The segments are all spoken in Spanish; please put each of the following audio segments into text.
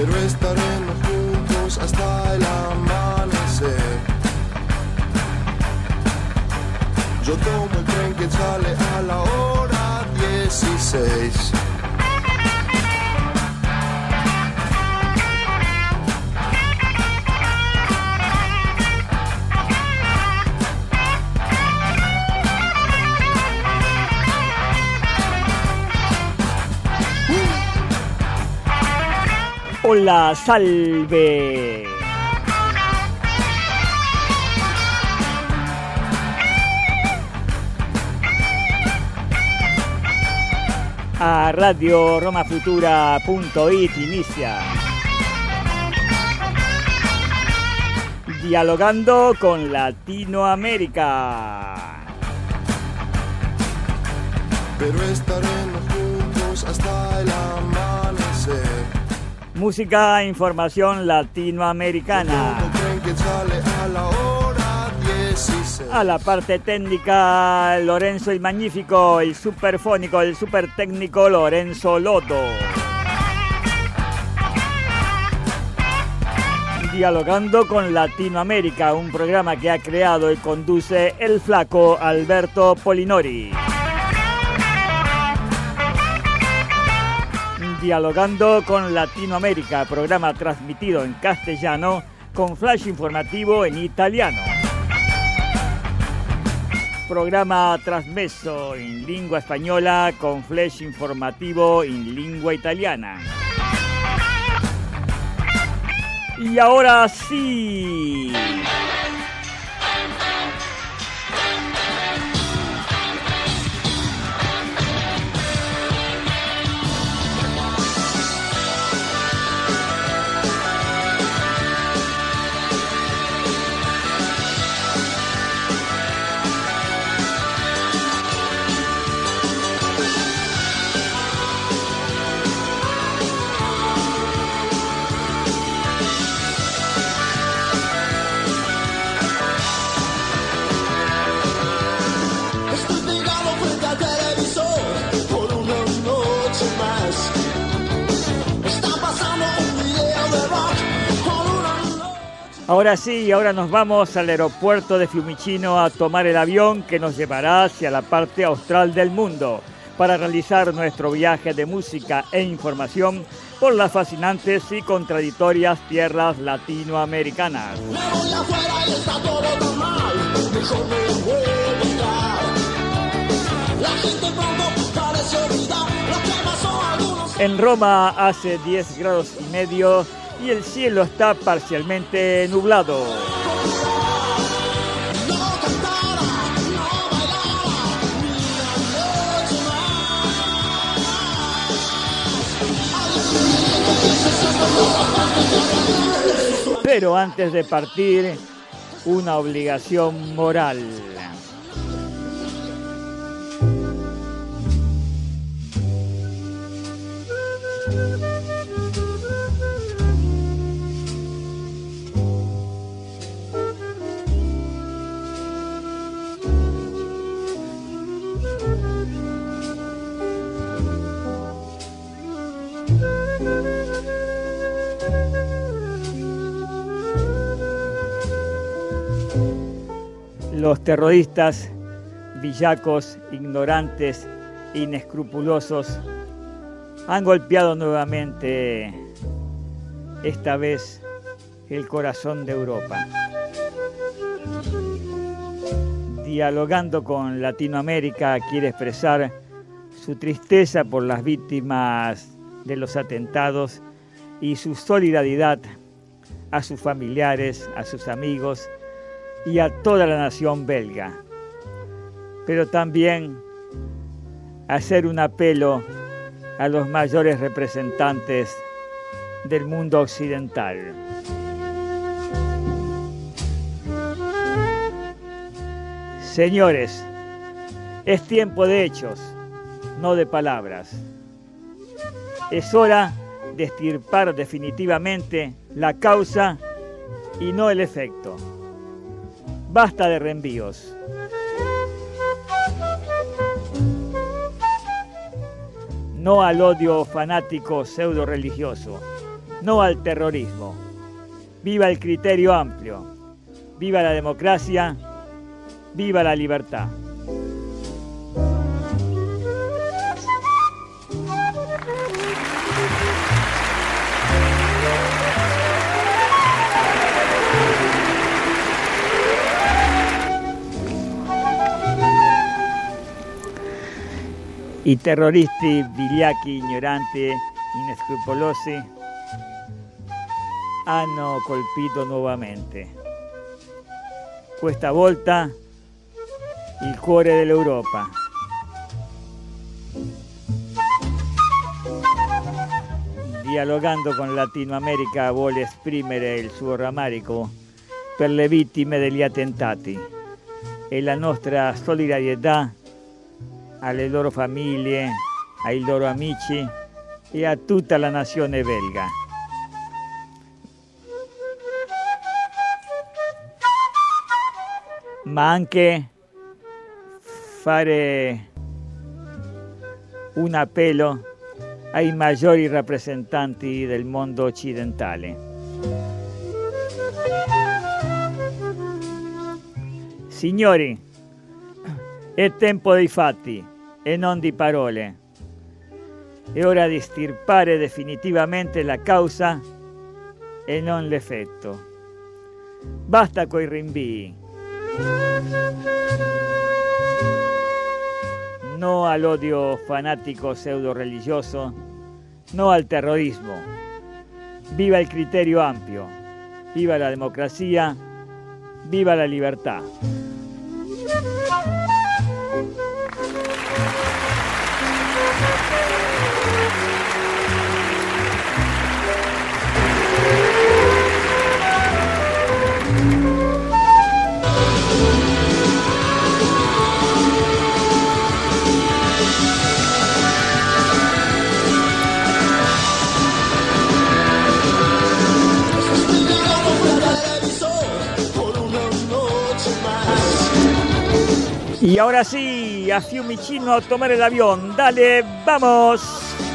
pero estaremos juntos hasta el amanecer. Yo tomo el tren que sale a la hora 16. Hola, salve. A Radio Roma Futura.it inicia. Dialogando con Latinoamérica. Pero estaremos juntos hasta el amanecer. Música, e información latinoamericana. Como tren que sale a la hora 16. A la parte técnica, Lorenzo el Magnífico, el superfónico, el super técnico Lorenzo Loto. Dialogando con Latinoamérica, un programa que ha creado y conduce el flaco Alberto Polinori. Dialogando con Latinoamérica, programa transmitido en castellano con flash informativo en italiano. Programa trasmesso en lengua española con flash informativo en lengua italiana. Y ahora sí. Ahora sí, ahora nos vamos al aeropuerto de Fiumicino a tomar el avión que nos llevará hacia la parte austral del mundo para realizar nuestro viaje de música e información por las fascinantes y contradictorias tierras latinoamericanas. En Roma hace 10 grados y medio y el cielo está parcialmente nublado. Pero antes de partir, una obligación moral. Los terroristas, villacos, ignorantes, inescrupulosos, han golpeado nuevamente, esta vez, el corazón de Europa. Dialogando con Latinoamérica quiere expresar su tristeza por las víctimas de los atentados y su solidaridad a sus familiares, a sus amigos y a toda la nación belga. Pero también hacer un apelo a los mayores representantes del mundo occidental. Señores, es tiempo de hechos, no de palabras. Es hora de estirpar definitivamente la causa y no el efecto. Basta de reenvíos. No al odio fanático pseudo religioso. no al terrorismo. Viva el criterio amplio. Viva la democracia. Viva la libertad. I terroristi vigliacchi, ignoranti, inescrupolosi hanno colpito nuovamente. Questa volta il cuore dell'Europa. Dialogando con Latinoamerica vuole esprimere il suo rammarico per le vittime degli attentati e la nostra solidarietà alle loro famiglie, ai loro amici e a tutta la nazione belga. Ma anche fare un appello ai maggiori rappresentanti del mondo occidentale. Signori, è tempo dei fatti e non di parole. È ora di stirpare definitivamente la causa e non l'effetto. Basta coi rinvii. No al odio fanático pseudo religioso, no al terrorismo. Viva el criterio amplio, viva la democracia, viva la libertad. Ahora sí, a Fiumicino a tomar el avión. Dale, vamos.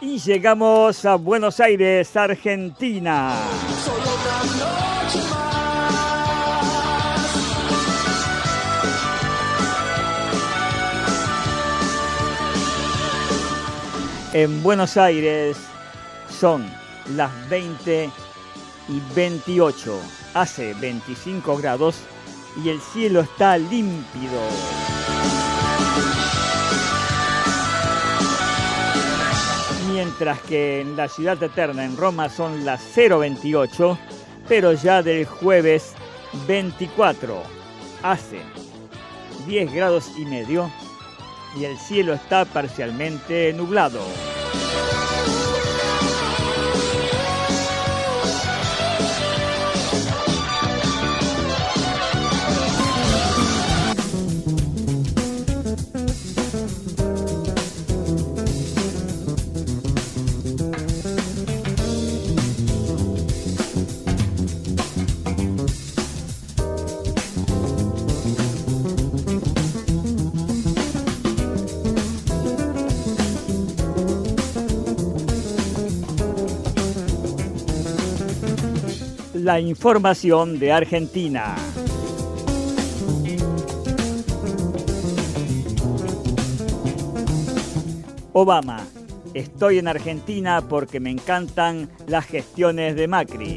Y llegamos a Buenos Aires, Argentina. En Buenos Aires son las 20 y 28. Hace 25 grados y el cielo está límpido. Mientras que en la ciudad eterna, en Roma, son las 028, pero ya del jueves 24 hace 10 grados y medio y el cielo está parcialmente nublado. la información de Argentina. Obama, estoy en Argentina porque me encantan las gestiones de Macri.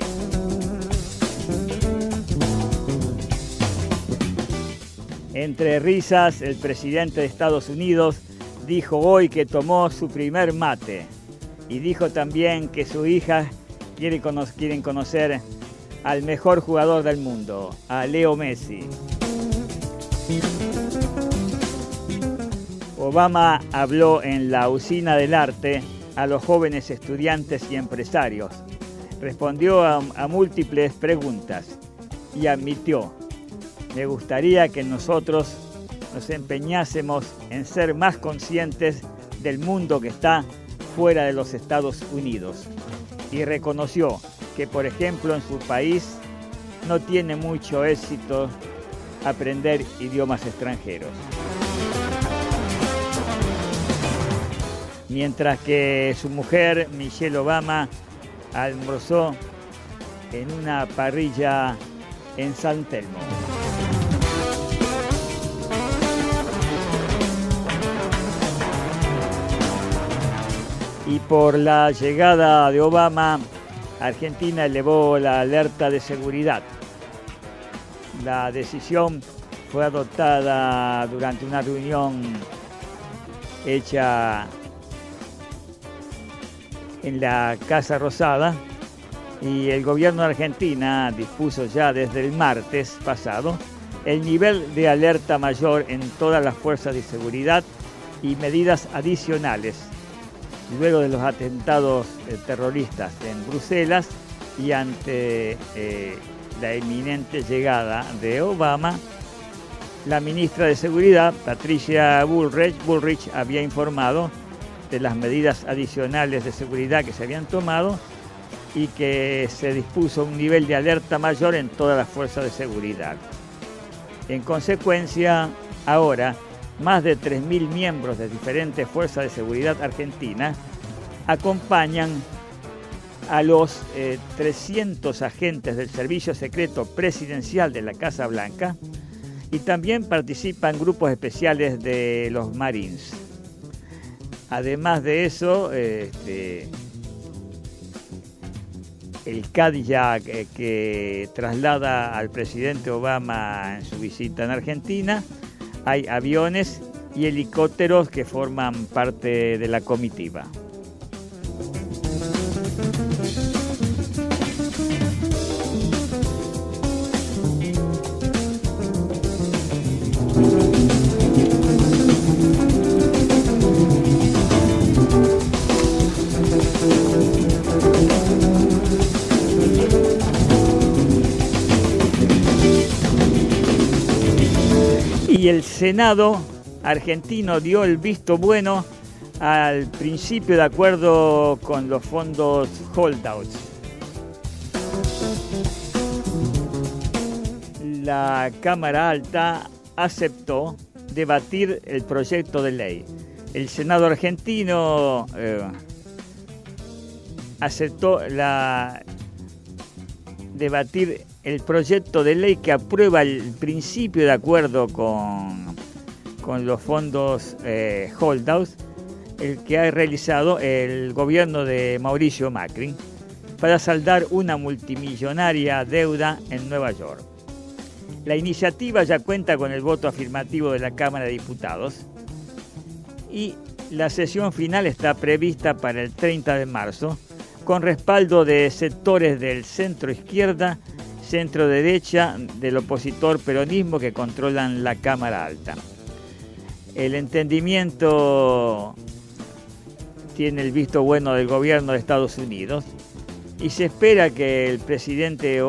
Entre risas, el presidente de Estados Unidos dijo hoy que tomó su primer mate y dijo también que su hija quieren conocer al mejor jugador del mundo, a Leo Messi. Obama habló en la usina del arte a los jóvenes estudiantes y empresarios. Respondió a, múltiples preguntas y admitió me gustaría que nosotros nos empeñásemos en ser más conscientes del mundo que está fuera de los Estados Unidos. Y reconoció que, por ejemplo, en su país no tiene mucho éxito aprender idiomas extranjeros. Mientras que su mujer, Michelle Obama, almorzó en una parrilla en San Telmo. y por la llegada de Obama, Argentina elevó la alerta de seguridad. La decisión fue adoptada durante una reunión hecha en la Casa Rosada y el gobierno de Argentina dispuso ya desde el martes pasado el nivel de alerta mayor en todas las fuerzas de seguridad y medidas adicionales luego de los atentados eh, terroristas en Bruselas y ante eh, la inminente llegada de Obama, la ministra de Seguridad, Patricia Bullrich, Bullrich, había informado de las medidas adicionales de seguridad que se habían tomado y que se dispuso un nivel de alerta mayor en todas las fuerzas de seguridad. En consecuencia, ahora más de 3.000 miembros de diferentes fuerzas de seguridad argentinas acompañan a los 300 eh, agentes del Servicio Secreto Presidencial de la Casa Blanca y también participan grupos especiales de los Marines. Además de eso, este, el Cadillac eh, que traslada al presidente Obama en su visita en Argentina hay aviones y helicópteros que forman parte de la comitiva. El Senado argentino dio el visto bueno al principio de acuerdo con los fondos holdouts. La Cámara Alta aceptó debatir el proyecto de ley. El Senado argentino eh, aceptó la debatir el proyecto de ley que aprueba el principio de acuerdo con, con los fondos eh, holdouts, el que ha realizado el gobierno de Mauricio Macri para saldar una multimillonaria deuda en Nueva York. La iniciativa ya cuenta con el voto afirmativo de la Cámara de Diputados y la sesión final está prevista para el 30 de marzo con respaldo de sectores del centro izquierda centro derecha del opositor peronismo que controlan la Cámara Alta. El entendimiento tiene el visto bueno del gobierno de Estados Unidos y se espera que el presidente